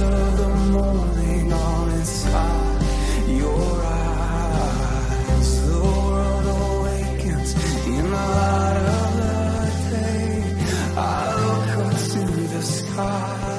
of the morning on its high, your eyes. The world awakens in the light of the day. I look up to the sky.